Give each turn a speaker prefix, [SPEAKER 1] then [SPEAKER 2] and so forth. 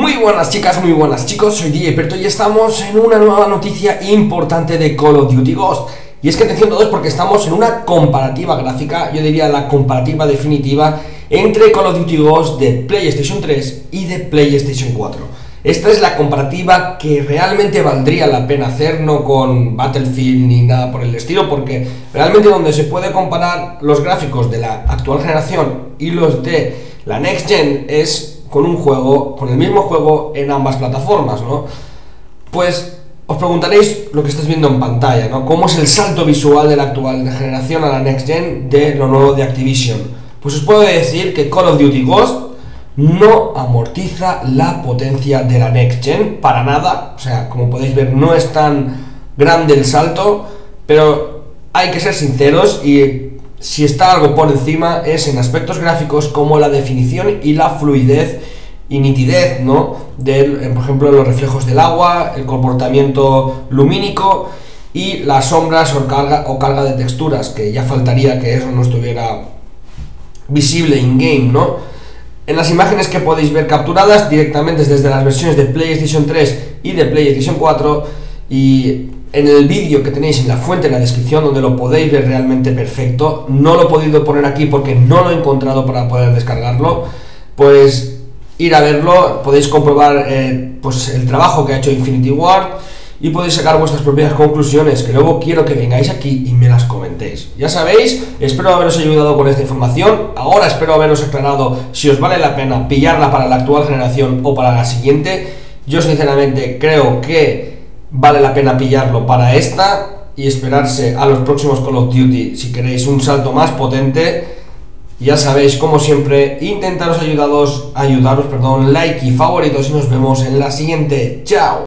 [SPEAKER 1] Muy buenas chicas, muy buenas chicos, soy DJ Perto y estamos en una nueva noticia importante de Call of Duty Ghost. Y es que atención todos porque estamos en una comparativa gráfica, yo diría la comparativa definitiva entre Call of Duty Ghost de PlayStation 3 y de PlayStation 4. Esta es la comparativa que realmente valdría la pena hacer, no con Battlefield ni nada por el estilo, porque realmente donde se puede comparar los gráficos de la actual generación y los de la Next Gen es con un juego, con el mismo juego en ambas plataformas, ¿no? Pues os preguntaréis lo que estáis viendo en pantalla, ¿no? ¿Cómo es el salto visual de la actual generación a la Next Gen de lo nuevo de Activision? Pues os puedo decir que Call of Duty Ghost no amortiza la potencia de la Next Gen para nada, o sea, como podéis ver, no es tan grande el salto, pero hay que ser sinceros y si está algo por encima es en aspectos gráficos como la definición y la fluidez y nitidez, ¿no? De, eh, por ejemplo, los reflejos del agua, el comportamiento lumínico y las sombras o carga, o carga de texturas, que ya faltaría que eso no estuviera visible in-game, ¿no? En las imágenes que podéis ver capturadas directamente desde las versiones de PlayStation 3 y de PlayStation 4 y en el vídeo que tenéis en la fuente en la descripción donde lo podéis ver realmente perfecto. No lo he podido poner aquí porque no lo he encontrado para poder descargarlo. Pues ir a verlo, podéis comprobar eh, pues el trabajo que ha hecho Infinity Ward y podéis sacar vuestras propias conclusiones, que luego quiero que vengáis aquí y me las comentéis. Ya sabéis, espero haberos ayudado con esta información, ahora espero haberos aclarado si os vale la pena pillarla para la actual generación o para la siguiente. Yo sinceramente creo que vale la pena pillarlo para esta y esperarse a los próximos Call of Duty si queréis un salto más potente. Ya sabéis, como siempre, intentaros ayudaros, ayudaros, perdón, like y favoritos y nos vemos en la siguiente. ¡Chao!